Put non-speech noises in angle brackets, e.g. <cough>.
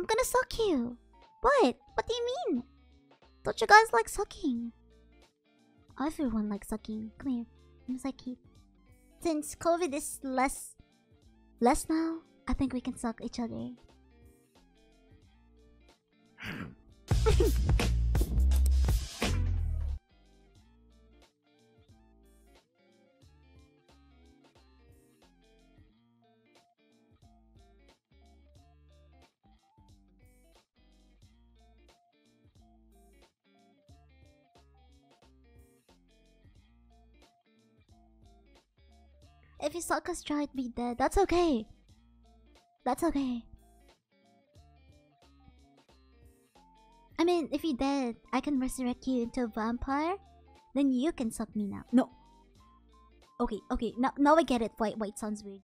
I'm gonna suck you. What? What do you mean? Don't you guys like sucking? Everyone likes sucking. Come here. I'm sucky. Since COVID is less less now, I think we can suck each other. <laughs> If you suck us try to be dead, that's okay. That's okay. I mean, if you're dead, I can resurrect you into a vampire. Then you can suck me now. No. Okay, okay. Now, now I get it. White, white sounds weird.